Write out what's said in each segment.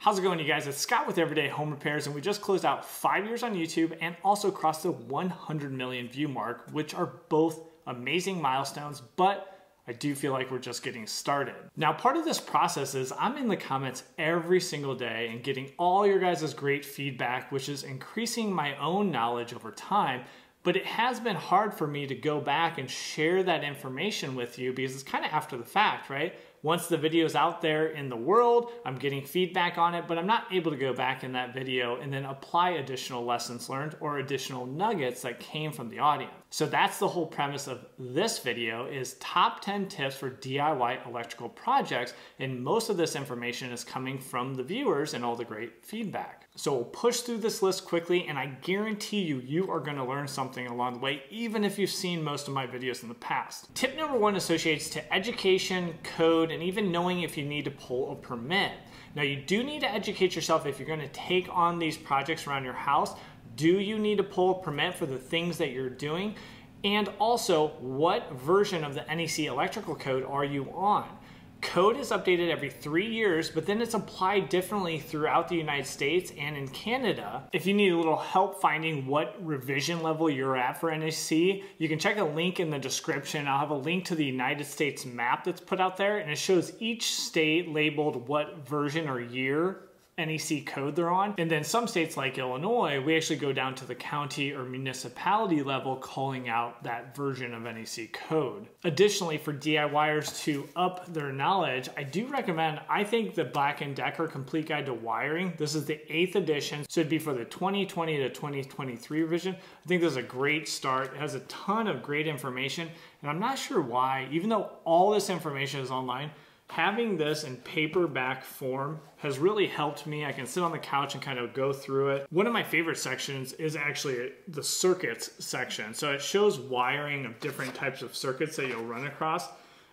How's it going, you guys? It's Scott with Everyday Home Repairs, and we just closed out five years on YouTube and also crossed the 100 million view mark, which are both amazing milestones, but I do feel like we're just getting started. Now, part of this process is I'm in the comments every single day and getting all your guys' great feedback, which is increasing my own knowledge over time. But it has been hard for me to go back and share that information with you because it's kind of after the fact, right? Once the video is out there in the world, I'm getting feedback on it, but I'm not able to go back in that video and then apply additional lessons learned or additional nuggets that came from the audience. So that's the whole premise of this video is top 10 tips for DIY electrical projects. And most of this information is coming from the viewers and all the great feedback. So we'll push through this list quickly and I guarantee you, you are gonna learn something along the way, even if you've seen most of my videos in the past. Tip number one associates to education, code, and even knowing if you need to pull a permit. Now you do need to educate yourself if you're gonna take on these projects around your house. Do you need to pull a permit for the things that you're doing? And also, what version of the NEC electrical code are you on? Code is updated every three years, but then it's applied differently throughout the United States and in Canada. If you need a little help finding what revision level you're at for NEC, you can check a link in the description. I'll have a link to the United States map that's put out there, and it shows each state labeled what version or year NEC code they're on. And then some states like Illinois, we actually go down to the county or municipality level calling out that version of NEC code. Additionally, for DIYers to up their knowledge, I do recommend, I think the Black & Decker Complete Guide to Wiring, this is the eighth edition, so it'd be for the 2020 to 2023 revision. I think this is a great start. It has a ton of great information, and I'm not sure why, even though all this information is online, having this in paperback form has really helped me. I can sit on the couch and kind of go through it. One of my favorite sections is actually the circuits section. So it shows wiring of different types of circuits that you'll run across.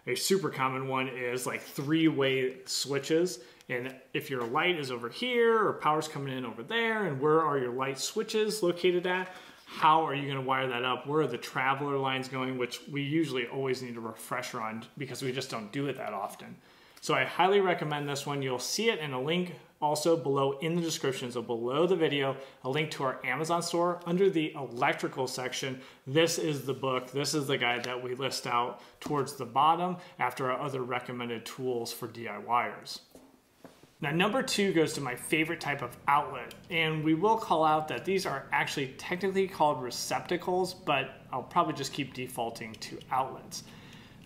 A super common one is like three-way switches. And if your light is over here or power's coming in over there, and where are your light switches located at? How are you going to wire that up? Where are the traveler lines going, which we usually always need a refresher on because we just don't do it that often. So I highly recommend this one. You'll see it in a link also below in the description. So below the video, a link to our Amazon store under the electrical section. This is the book. This is the guide that we list out towards the bottom after our other recommended tools for DIYers. Now, number two goes to my favorite type of outlet, and we will call out that these are actually technically called receptacles, but I'll probably just keep defaulting to outlets.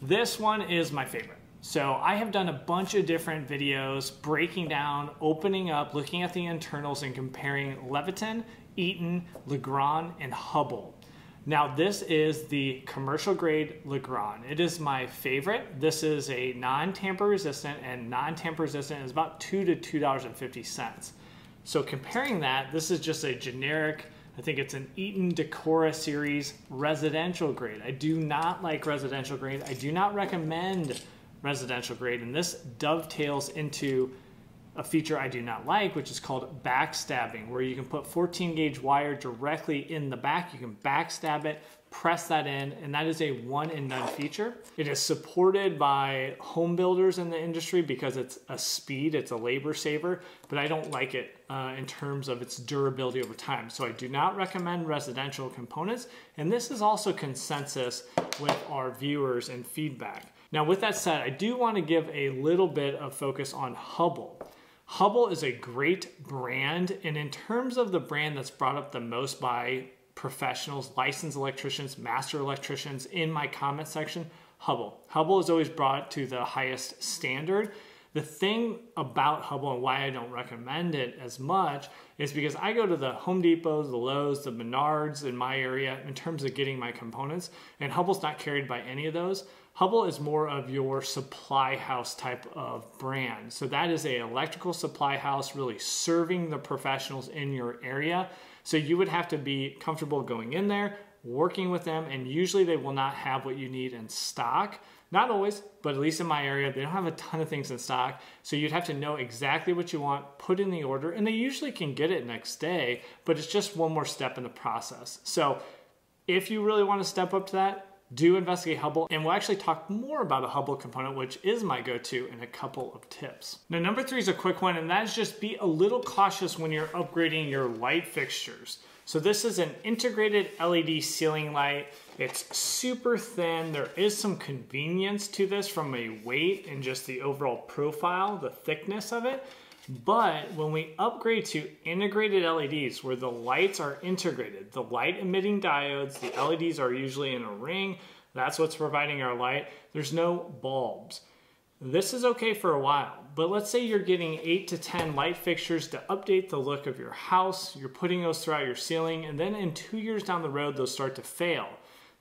This one is my favorite. So I have done a bunch of different videos breaking down, opening up, looking at the internals and comparing Leviton, Eaton, Legrand, and Hubbell. Now this is the commercial grade Legrand. It is my favorite. This is a non-tamper resistant and non-tamper resistant is about two to $2.50. So comparing that, this is just a generic, I think it's an Eaton Decora series residential grade. I do not like residential grade. I do not recommend residential grade and this dovetails into a feature I do not like, which is called backstabbing, where you can put 14 gauge wire directly in the back. You can backstab it, press that in, and that is a one and done feature. It is supported by home builders in the industry because it's a speed, it's a labor saver, but I don't like it uh, in terms of its durability over time. So I do not recommend residential components, and this is also consensus with our viewers and feedback. Now with that said, I do want to give a little bit of focus on Hubbell. Hubbell is a great brand, and in terms of the brand that's brought up the most by professionals, licensed electricians, master electricians in my comment section, Hubbell. Hubbell is always brought to the highest standard. The thing about Hubbell and why I don't recommend it as much is because I go to the Home Depots, the Lowe's, the Menards in my area in terms of getting my components, and Hubbell's not carried by any of those. Hubbell is more of your supply house type of brand. So that is a electrical supply house really serving the professionals in your area. So you would have to be comfortable going in there, working with them, and usually they will not have what you need in stock. Not always, but at least in my area, they don't have a ton of things in stock. So you'd have to know exactly what you want, put in the order, and they usually can get it next day, but it's just one more step in the process. So if you really want to step up to that, do investigate Hubbell, and we'll actually talk more about a Hubbell component, which is my go-to in a couple of tips. Now, number three is a quick one, and that is just be a little cautious when you're upgrading your light fixtures. So this is an integrated LED ceiling light. It's super thin. There is some convenience to this from a weight and just the overall profile, the thickness of it. But when we upgrade to integrated LEDs where the lights are integrated, the light emitting diodes, the LEDs are usually in a ring, that's what's providing our light. There's no bulbs. This is okay for a while, but let's say you're getting eight to 10 light fixtures to update the look of your house, you're putting those throughout your ceiling, and then in two years down the road, those start to fail.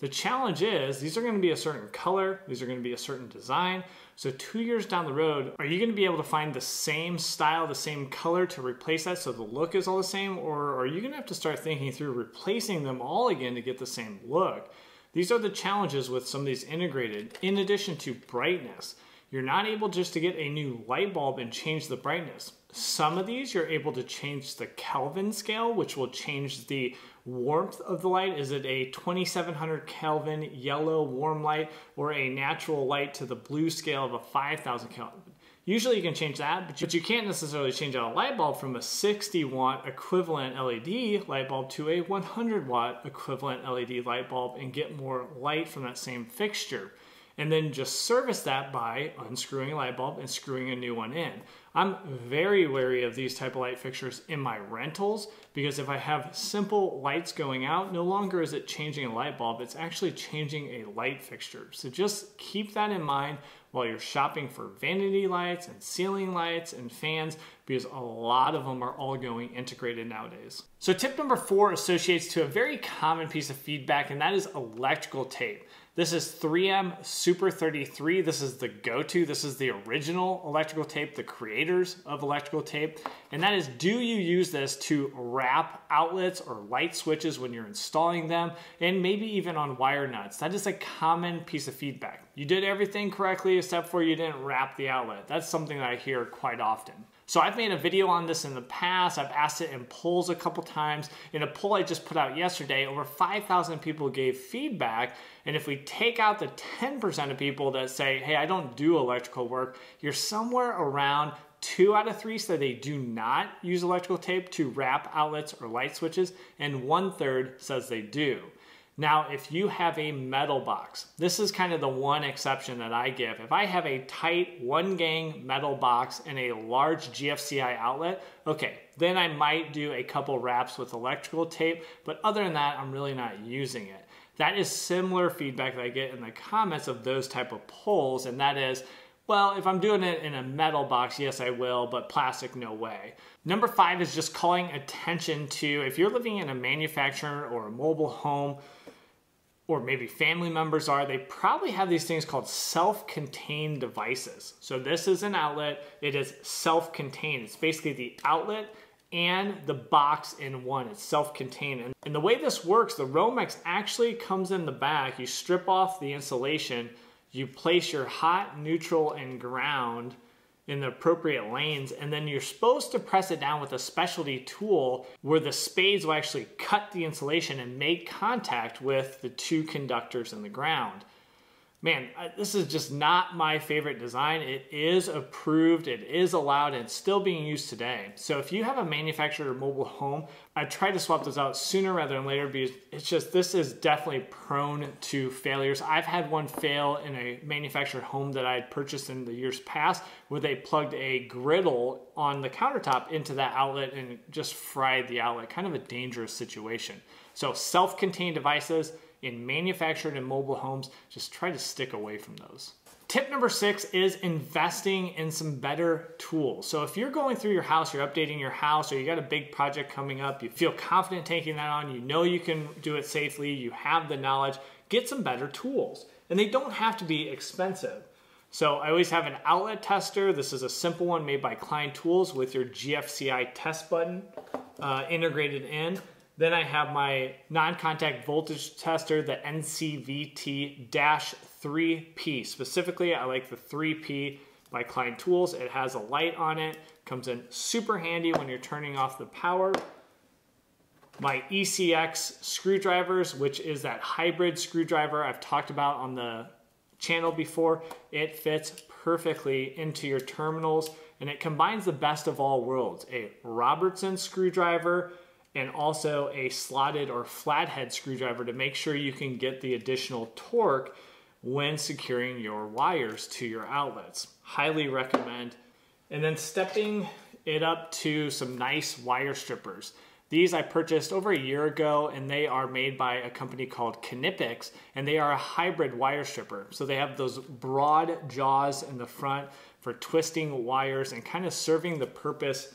The challenge is these are gonna be a certain color, these are gonna be a certain design. So two years down the road, are you gonna be able to find the same style, the same color to replace that so the look is all the same? Or are you gonna have to start thinking through replacing them all again to get the same look? These are the challenges with some of these integrated, in addition to brightness. You're not able just to get a new light bulb and change the brightness. Some of these you're able to change the Kelvin scale, which will change the warmth of the light. Is it a 2700 Kelvin yellow warm light or a natural light to the blue scale of a 5000 Kelvin? Usually you can change that, but you can't necessarily change out a light bulb from a 60 watt equivalent LED light bulb to a 100 watt equivalent LED light bulb and get more light from that same fixture and then just service that by unscrewing a light bulb and screwing a new one in. I'm very wary of these type of light fixtures in my rentals because if I have simple lights going out, no longer is it changing a light bulb, it's actually changing a light fixture. So just keep that in mind while you're shopping for vanity lights and ceiling lights and fans because a lot of them are all going integrated nowadays. So tip number four associates to a very common piece of feedback and that is electrical tape. This is 3M Super 33. This is the go-to. This is the original electrical tape, the creators of electrical tape. And that is, do you use this to wrap outlets or light switches when you're installing them? And maybe even on wire nuts. That is a common piece of feedback. You did everything correctly except for you didn't wrap the outlet. That's something that I hear quite often. So I've made a video on this in the past. I've asked it in polls a couple times. In a poll I just put out yesterday, over 5,000 people gave feedback. And if we take out the 10% of people that say, hey, I don't do electrical work, you're somewhere around two out of three say they do not use electrical tape to wrap outlets or light switches, and one third says they do. Now, if you have a metal box, this is kind of the one exception that I give. If I have a tight one gang metal box and a large GFCI outlet, okay, then I might do a couple wraps with electrical tape, but other than that, I'm really not using it. That is similar feedback that I get in the comments of those type of polls, and that is, well, if I'm doing it in a metal box, yes, I will, but plastic, no way. Number five is just calling attention to if you're living in a manufacturer or a mobile home, or maybe family members are, they probably have these things called self-contained devices. So this is an outlet, it is self-contained. It's basically the outlet and the box in one. It's self-contained. And, and the way this works, the Romex actually comes in the back. You strip off the insulation, you place your hot, neutral, and ground in the appropriate lanes and then you're supposed to press it down with a specialty tool where the spades will actually cut the insulation and make contact with the two conductors in the ground man, this is just not my favorite design. It is approved, it is allowed, and it's still being used today. So if you have a manufactured mobile home, I try to swap those out sooner rather than later because it's just, this is definitely prone to failures. I've had one fail in a manufactured home that I had purchased in the years past where they plugged a griddle on the countertop into that outlet and just fried the outlet. Kind of a dangerous situation. So self-contained devices, in manufactured and mobile homes, just try to stick away from those. Tip number six is investing in some better tools. So if you're going through your house, you're updating your house, or you got a big project coming up, you feel confident taking that on, you know you can do it safely, you have the knowledge, get some better tools. And they don't have to be expensive. So I always have an outlet tester. This is a simple one made by Klein Tools with your GFCI test button uh, integrated in. Then I have my non-contact voltage tester, the NCVT-3P. Specifically, I like the 3P by Klein Tools. It has a light on it, comes in super handy when you're turning off the power. my ECX screwdrivers, which is that hybrid screwdriver I've talked about on the channel before. It fits perfectly into your terminals and it combines the best of all worlds, a Robertson screwdriver and also a slotted or flathead screwdriver to make sure you can get the additional torque when securing your wires to your outlets. Highly recommend. And then stepping it up to some nice wire strippers. These I purchased over a year ago and they are made by a company called Knipex and they are a hybrid wire stripper. So they have those broad jaws in the front for twisting wires and kind of serving the purpose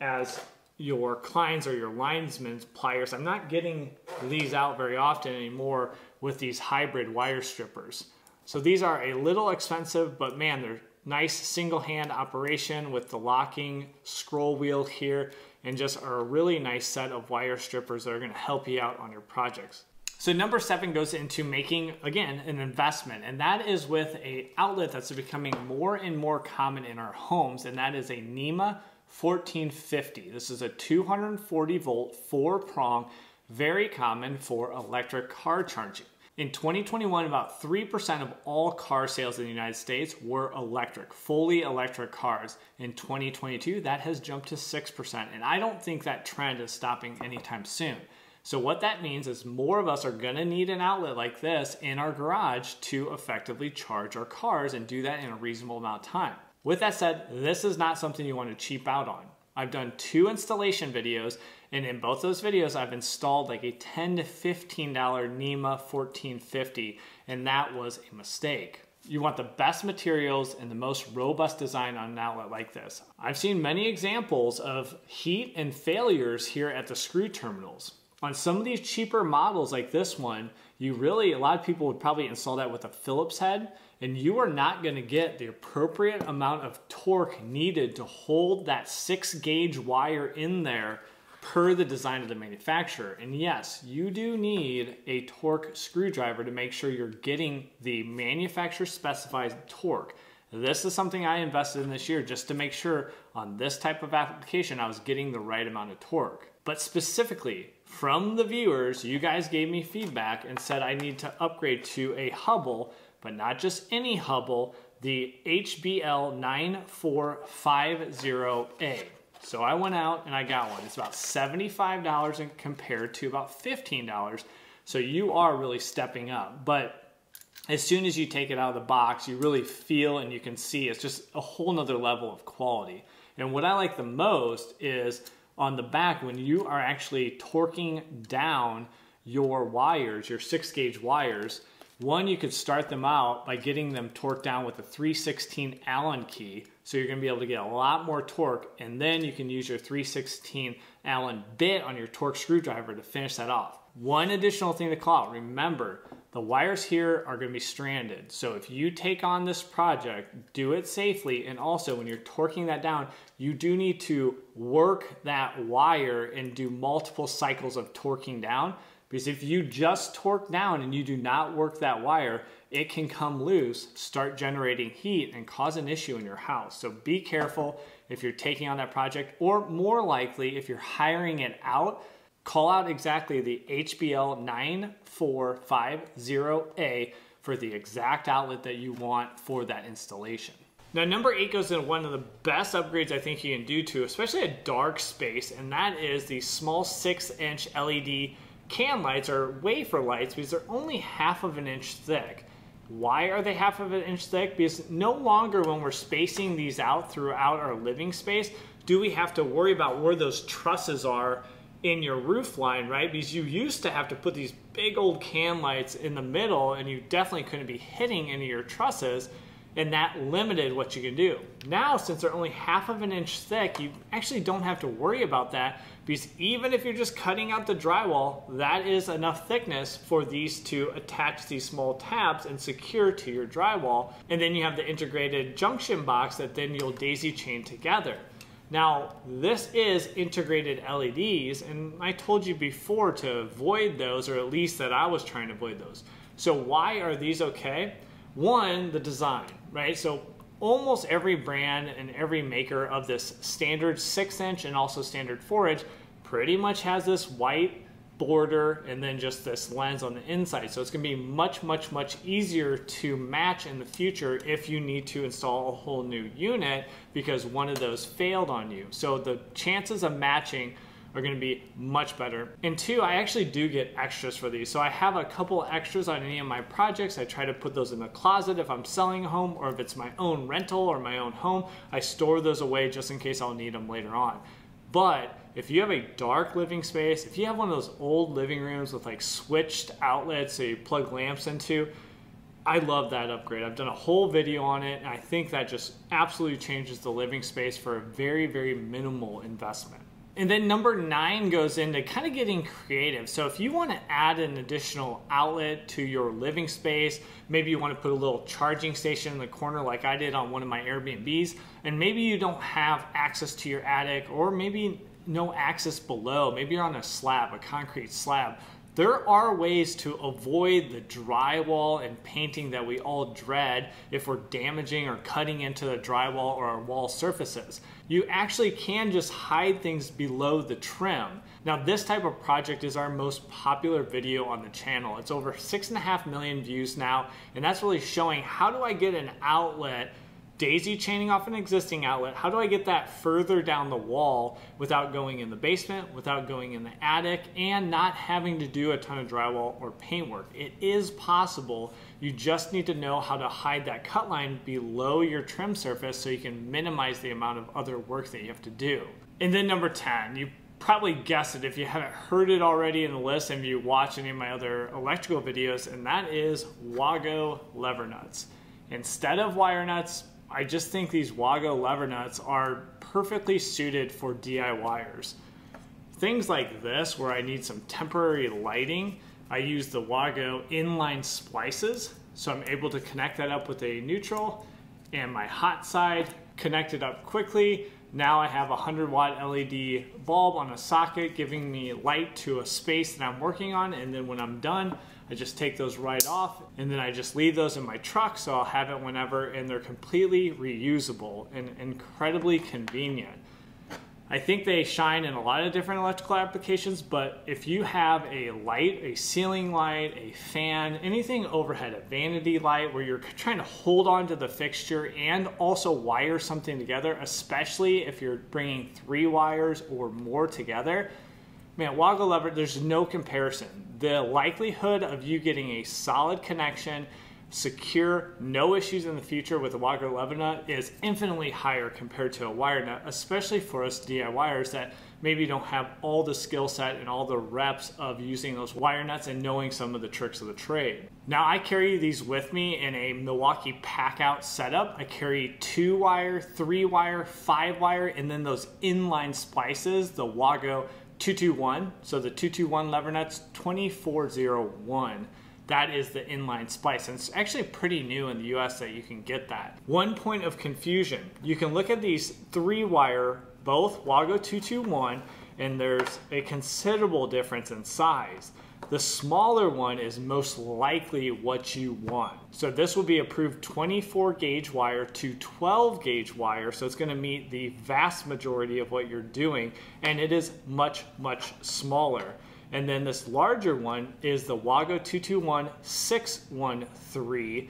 as your Kleins or your linesman's pliers. I'm not getting these out very often anymore with these hybrid wire strippers. So these are a little expensive, but man, they're nice single hand operation with the locking scroll wheel here and just are a really nice set of wire strippers that are gonna help you out on your projects. So number seven goes into making, again, an investment, and that is with a outlet that's becoming more and more common in our homes, and that is a NEMA 1450. This is a 240 volt, four prong, very common for electric car charging. In 2021, about 3% of all car sales in the United States were electric, fully electric cars. In 2022, that has jumped to 6%, and I don't think that trend is stopping anytime soon. So what that means is more of us are gonna need an outlet like this in our garage to effectively charge our cars and do that in a reasonable amount of time. With that said, this is not something you wanna cheap out on. I've done two installation videos and in both those videos, I've installed like a 10 to $15 NEMA 1450, and that was a mistake. You want the best materials and the most robust design on an outlet like this. I've seen many examples of heat and failures here at the screw terminals. On some of these cheaper models like this one, you really, a lot of people would probably install that with a Phillips head, and you are not gonna get the appropriate amount of torque needed to hold that six gauge wire in there per the design of the manufacturer. And yes, you do need a torque screwdriver to make sure you're getting the manufacturer specified torque. This is something I invested in this year just to make sure on this type of application I was getting the right amount of torque. But specifically, from the viewers, you guys gave me feedback and said I need to upgrade to a Hubbell, but not just any Hubbell, the HBL 9450A. So I went out and I got one. It's about $75 and compared to about $15. So you are really stepping up. But as soon as you take it out of the box, you really feel and you can see it's just a whole nother level of quality. And what I like the most is on the back when you are actually torquing down your wires, your six gauge wires, one, you could start them out by getting them torqued down with a 316 Allen key. So you're gonna be able to get a lot more torque and then you can use your 316 Allen bit on your torque screwdriver to finish that off. One additional thing to call out, remember, the wires here are gonna be stranded. So if you take on this project, do it safely. And also when you're torquing that down, you do need to work that wire and do multiple cycles of torquing down because if you just torque down and you do not work that wire, it can come loose, start generating heat, and cause an issue in your house. So be careful if you're taking on that project, or more likely, if you're hiring it out, call out exactly the HBL 9450A for the exact outlet that you want for that installation. Now, number eight goes into one of the best upgrades I think you can do to, especially a dark space, and that is the small six inch LED can lights are wafer lights because they're only half of an inch thick. Why are they half of an inch thick? Because no longer when we're spacing these out throughout our living space, do we have to worry about where those trusses are in your roof line, right? Because you used to have to put these big old can lights in the middle and you definitely couldn't be hitting any of your trusses and that limited what you can do. Now, since they're only half of an inch thick, you actually don't have to worry about that because even if you're just cutting out the drywall, that is enough thickness for these to attach these small tabs and secure to your drywall. And then you have the integrated junction box that then you'll daisy chain together. Now, this is integrated LEDs, and I told you before to avoid those, or at least that I was trying to avoid those. So why are these okay? One, the design, right? So almost every brand and every maker of this standard six inch and also standard four inch pretty much has this white border and then just this lens on the inside. So it's gonna be much, much, much easier to match in the future if you need to install a whole new unit because one of those failed on you. So the chances of matching are gonna be much better. And two, I actually do get extras for these. So I have a couple extras on any of my projects. I try to put those in the closet if I'm selling a home or if it's my own rental or my own home, I store those away just in case I'll need them later on. But if you have a dark living space, if you have one of those old living rooms with like switched outlets so you plug lamps into, I love that upgrade. I've done a whole video on it and I think that just absolutely changes the living space for a very, very minimal investment. And then number nine goes into kind of getting creative. So if you want to add an additional outlet to your living space, maybe you want to put a little charging station in the corner like I did on one of my Airbnbs, and maybe you don't have access to your attic, or maybe no access below. Maybe you're on a slab, a concrete slab. There are ways to avoid the drywall and painting that we all dread if we're damaging or cutting into the drywall or our wall surfaces. You actually can just hide things below the trim. Now this type of project is our most popular video on the channel. It's over six and a half million views now, and that's really showing how do I get an outlet daisy chaining off an existing outlet, how do I get that further down the wall without going in the basement, without going in the attic, and not having to do a ton of drywall or paintwork? It is possible. You just need to know how to hide that cut line below your trim surface so you can minimize the amount of other work that you have to do. And then number 10, you probably guessed it if you haven't heard it already in the list and you watch any of my other electrical videos, and that is Wago lever nuts. Instead of wire nuts, I just think these Wago lever nuts are perfectly suited for DIYers. Things like this, where I need some temporary lighting, I use the Wago inline splices. So I'm able to connect that up with a neutral and my hot side, connect it up quickly. Now I have a 100 watt LED bulb on a socket giving me light to a space that I'm working on. And then when I'm done, I just take those right off and then I just leave those in my truck so I'll have it whenever and they're completely reusable and incredibly convenient. I think they shine in a lot of different electrical applications, but if you have a light, a ceiling light, a fan, anything overhead, a vanity light where you're trying to hold on to the fixture and also wire something together, especially if you're bringing three wires or more together, man, Wago lever, there's no comparison. The likelihood of you getting a solid connection, secure, no issues in the future with a Wago lever nut is infinitely higher compared to a wire nut, especially for us DIYers that maybe don't have all the skill set and all the reps of using those wire nuts and knowing some of the tricks of the trade. Now I carry these with me in a Milwaukee pack-out setup. I carry two wire, three wire, five wire, and then those inline splices, the Wago 221. So the 221 lever nuts 2401. That is the inline splice. And it's actually pretty new in the US that you can get that. One point of confusion. You can look at these three wire, both Wago 221, and there's a considerable difference in size. The smaller one is most likely what you want. So this will be approved 24 gauge wire to 12 gauge wire. So it's gonna meet the vast majority of what you're doing. And it is much, much smaller. And then this larger one is the Wago 221613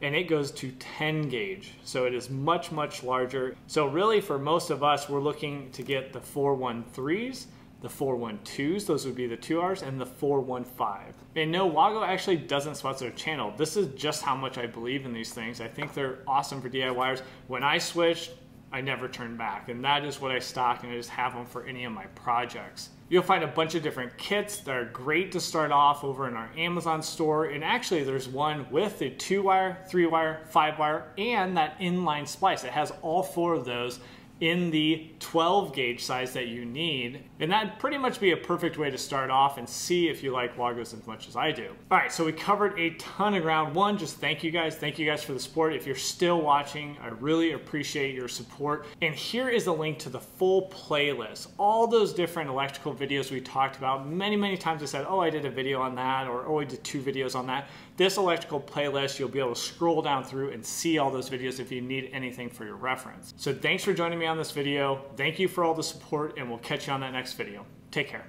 and it goes to 10 gauge. So it is much, much larger. So really for most of us, we're looking to get the 413s the 412s, those would be the 2Rs, and the 415. And no, Wago actually doesn't sponsor a channel. This is just how much I believe in these things. I think they're awesome for DIYers. When I switched, I never turned back, and that is what I stock, and I just have them for any of my projects. You'll find a bunch of different kits that are great to start off over in our Amazon store. And actually, there's one with the two wire, three wire, five wire, and that inline splice. It has all four of those in the 12 gauge size that you need. And that'd pretty much be a perfect way to start off and see if you like Wagos as much as I do. All right, so we covered a ton of ground. One, just thank you guys. Thank you guys for the support. If you're still watching, I really appreciate your support. And here is a link to the full playlist. All those different electrical videos we talked about. Many, many times I said, oh, I did a video on that, or oh, I did two videos on that. This electrical playlist, you'll be able to scroll down through and see all those videos if you need anything for your reference. So thanks for joining me on this video. Thank you for all the support and we'll catch you on that next video. Take care.